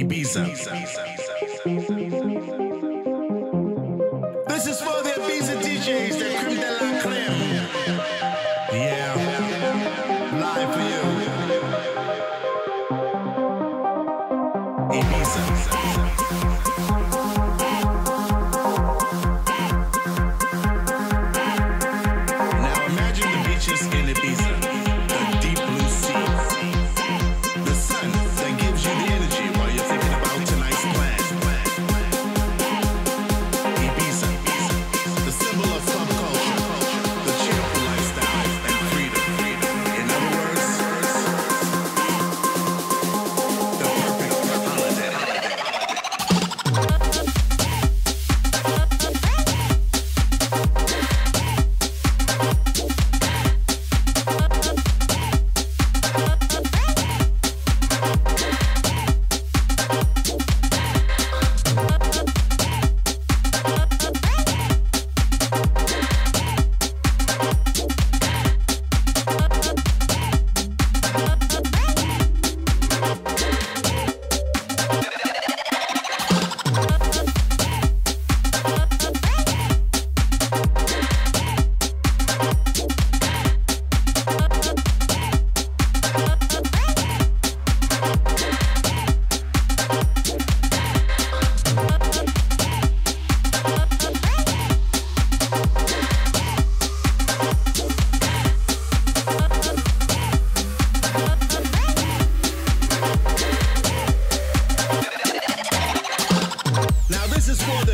Ibiza. Ibiza.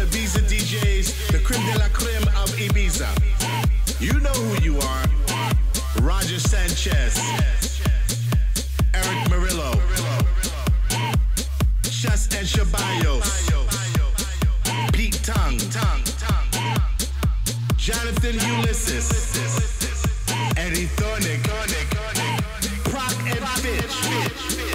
Ibiza DJs, the creme de la creme of Ibiza. You know who you are. Roger Sanchez. Erick Morillo, Chus and Ceballos. Pete Tong. Jonathan Ulysses. Eddie Thoneick. Proc and Bitch.